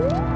Woo!